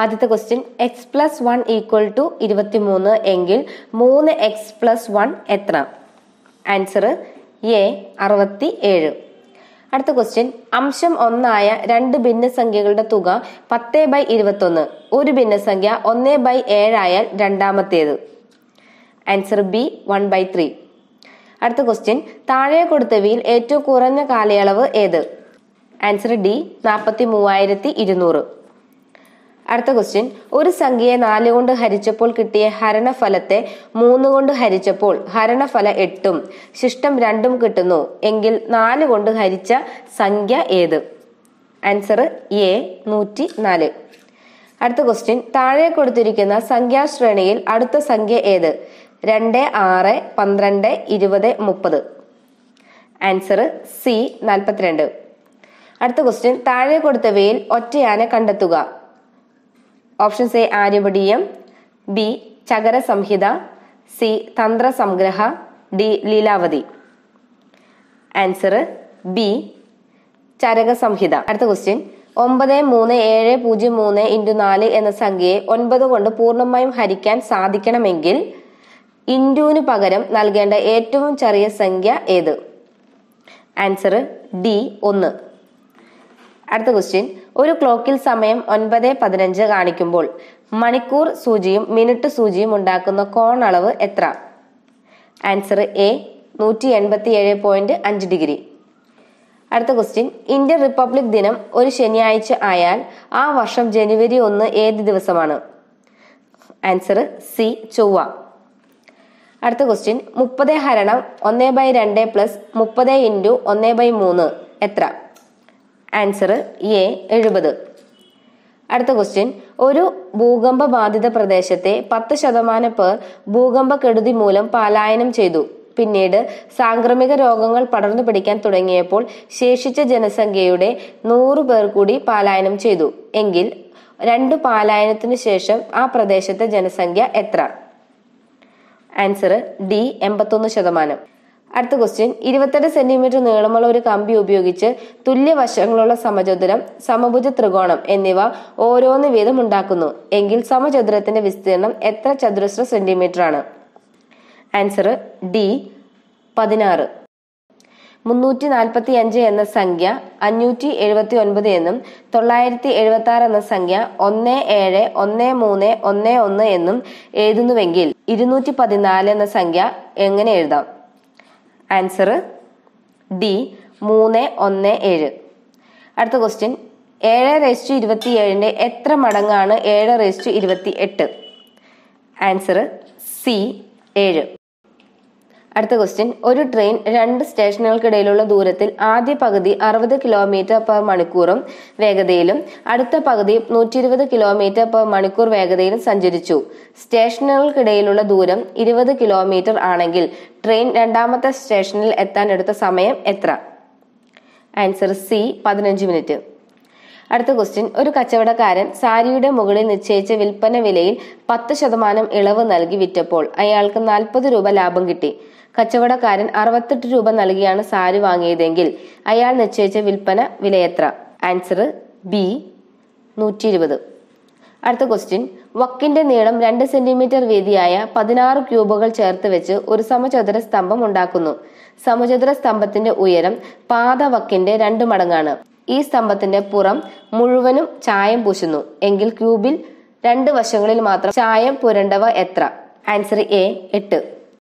ആദ്യത്തെ question x plus one equal to ഇരുപത്തി മൂന്ന് എങ്കിൽ മൂന്ന് എക്സ് പ്ലസ് വൺ എത്ര? ആൻസർ എ അറുപത്തി ഏഴ് അടുത്ത ക്വസ്റ്റ്യൻ അംശം ഒന്നായ രണ്ട് ഭിന്നസംഖ്യകളുടെ തുക പത്ത് ബൈ ഇരുപത്തൊന്ന്. ഒരു ഭിന്നസംഖ്യ ഒന്ന് ബൈ ഏഴായാൽ രണ്ടാമത്തേത്. Answer B one by three അടുത്ത ക്വസ്റ്റ്യൻ താഴെ കൊടുത്തവയിൽ ഏറ്റവും കുറഞ്ഞ കാലയളവ് ഏത്? ആൻസർ ഡി നാൽപ്പത്തി മൂവായിരത്തി ഇരുന്നൂറ്. അടുത്ത ക്വസ്റ്റ്യൻ ഒരു സംഖ്യയെ നാല് കൊണ്ട് ഹരിച്ചപ്പോൾ കിട്ടിയ ഹരണഫലത്തെ മൂന്ന് കൊണ്ട് ഹരിച്ചപ്പോൾ ഹരണഫല എട്ടും ശിഷ്ടം രണ്ടും കിട്ടുന്നു. എങ്കിൽ നാല് കൊണ്ട് ഹരിച്ച സംഖ്യ ഏത്? ആൻസർ എ നൂറ്റി നാല് അടുത്ത ക്വസ്റ്റ്യൻ താഴെ കൊടുത്തിരിക്കുന്ന സംഖ്യാശ്രേണിയിൽ അടുത്ത സംഖ്യ ഏത്? രണ്ട് ആറ് പന്ത്രണ്ട് ഇരുപത് മുപ്പത്. ആൻസർ സി നാൽപ്പത്തിരണ്ട് അടുത്ത ക്വസ്റ്റ്യൻ താഴെ കൊടുത്തവയിൽ ഒറ്റയാനെ കണ്ടെത്തുക. Options A ആര്യപടീയം B ചകര Samhita C Tantra Sangraha D Lilavati. Answer B Charaka Samhita അടുത്ത ക്വസ്റ്റ്യൻ. ഒമ്പത് മൂന്ന് ഏഴ് പൂജ്യം മൂന്ന് ഇന്റു നാല് എന്ന സംഖ്യയെ ഒൻപത് കൊണ്ട് പൂർണമായും ഹരിക്കാൻ സാധിക്കണമെങ്കിൽ ഇൻഡുവിന് പകരം നൽകേണ്ട ഏറ്റവും ചെറിയ സംഖ്യ ഏത്? ആൻസർ ഡി ഒന്ന്. അടുത്ത ക്വസ്റ്റ്യൻ. ഒരു ക്ലോക്കിൽ സമയം ഒൻപത് പതിനഞ്ച് കാണിക്കുമ്പോൾ മണിക്കൂർ സൂചിയും മിനിറ്റ് സൂചിയും ഉണ്ടാക്കുന്ന കോൺ അളവ് എത്ര? ആൻസർ എ നൂറ്റി എൺപത്തി ഏഴ് പോയിന്റ് അഞ്ച് ഡിഗ്രി. അടുത്ത ക്വസ്റ്റ്യൻ. ഇന്ത്യൻ റിപ്പബ്ലിക് ദിനം ഒരു ശനിയാഴ്ച ആയാൽ ആ വർഷം ജനുവരി ഒന്ന് ഏത് ദിവസമാണ്? ആൻസർ സി ചൊവ്വ. അടുത്ത ക്വസ്റ്റ്യൻ. മുപ്പത് ഹരണം ഒന്ന് ബൈ രണ്ട് പ്ലസ് മുപ്പത് ഇന്റു ഒന്ന് ബൈ മൂന്ന് എത്ര? ആൻസർ എ എഴുപത്. അടുത്ത ക്വസ്റ്റ്യൻ ഒരു ഭൂകമ്പ ബാധിത പ്രദേശത്തെ പത്ത് ശതമാനം പേർ ഭൂകമ്പ കെടുതി മൂലം പലായനം ചെയ്തു. പിന്നീട് സാംക്രമിക രോഗങ്ങൾ പടർന്നു പിടിക്കാൻ തുടങ്ങിയപ്പോൾ ശേഷിച്ച ജനസംഖ്യയുടെ നൂറ് പേർ കൂടി പലായനം ചെയ്തു. എങ്കിൽ രണ്ട് പാലായനത്തിന് ശേഷം ആ പ്രദേശത്തെ ജനസംഖ്യ എത്ര? ആൻസർ ഡി എൺപത്തൊന്ന് ശതമാനം. അടുത്ത ക്വസ്റ്റ്യൻ ഇരുപത്തെട്ട് സെന്റിമീറ്റർ നീളമുള്ള ഒരു കമ്പി ഉപയോഗിച്ച് തുല്യ വശങ്ങളുള്ള സമചതുരം സമഭുജ ത്രികോണം എന്നിവ ഓരോന്ന് വീതം ഉണ്ടാക്കുന്നു. എങ്കിൽ സമചതുരത്തിന്റെ വിസ്തീർണം എത്ര ചതുരശ്ര സെന്റിമീറ്റർ ആണ്? ആൻസർ ഡി പതിനാറ്. മുന്നൂറ്റി നാൽപ്പത്തി അഞ്ച് എന്ന സംഖ്യ അഞ്ഞൂറ്റി എഴുപത്തി ഒൻപത് എന്നും തൊള്ളായിരത്തി എഴുപത്തി ആറ് എന്ന സംഖ്യ ഒന്ന് ഏഴ് ഒന്ന് മൂന്ന് ഒന്ന് ഒന്ന് എന്നും എഴുതുന്നുവെങ്കിൽ ഇരുന്നൂറ്റി പതിനാല് എന്ന സംഖ്യ എങ്ങനെ എഴുതാം? ആൻസർ ഡി മൂന്ന് ഒന്ന് ഏഴ്. അടുത്ത ക്വസ്റ്റ്യൻ ഏഴ് റേസ്റ്റു ഇരുപത്തി ഏഴിന്റെ എത്ര മടങ്ങാണ് ഏഴ് റേസ്റ്റു ഇരുപത്തി എട്ട് ആൻസർ സി ഏഴ്. അടുത്ത ക്വസ്റ്റ്യൻ ഒരു ട്രെയിൻ രണ്ട് സ്റ്റേഷനുകൾക്കിടയിലുള്ള ദൂരത്തിൽ ആദ്യ പകുതി അറുപത് കിലോമീറ്റർ പെർ മണിക്കൂറും വേഗതയിലും അടുത്ത പകുതി നൂറ്റി ഇരുപത് കിലോമീറ്റർ പെർ മണിക്കൂർ വേഗതയിലും സഞ്ചരിച്ചു. സ്റ്റേഷനുകൾക്കിടയിലുള്ള ദൂരം ഇരുപത് കിലോമീറ്റർ ആണെങ്കിൽ ട്രെയിൻ രണ്ടാമത്തെ സ്റ്റേഷനിൽ എത്താൻ എടുത്ത സമയം എത്ര? ആൻസർ സി പതിനഞ്ച് മിനിറ്റ് അടുത്ത ക്വസ്റ്റ്യൻ ഒരു കച്ചവടക്കാരൻ സാരിയുടെ മുകളിൽ നിശ്ചയിച്ച വിൽപ്പന വിലയിൽ പത്ത് ശതമാനം ഇളവ് നൽകി വിറ്റപ്പോൾ അയാൾക്ക് നാൽപ്പത് രൂപ ലാഭം കിട്ടി. കച്ചവടക്കാരൻ അറുപത്തെട്ട് രൂപ നൽകിയാണ് സാരി വാങ്ങിയതെങ്കിൽ അയാൾ നിശ്ചയിച്ച വിൽപ്പന വില എത്ര? ആൻസർ ബി നൂറ്റി ഇരുപത് അടുത്ത ക്വസ്റ്റ്യൻ വക്കിന്റെ നീളം രണ്ട് സെന്റിമീറ്റർ വീതിയായ പതിനാറ് ക്യൂബുകൾ ചേർത്ത് വെച്ച് ഒരു സമചതുര സ്തംഭം ഉണ്ടാക്കുന്നു. സമചതുര സ്തംഭത്തിന്റെ ഉയരം പാദവക്കിന്റെ രണ്ട് മടങ്ങാണ്. ഈ സ്തംഭത്തിന്റെ പുറം മുഴുവനും ചായം പൂശുന്നു. എങ്കിൽ ക്യൂബിൽ രണ്ട് വശങ്ങളിൽ മാത്രം ചായം പുരണ്ടവ എത്ര? ആൻസർ എ എട്ട്.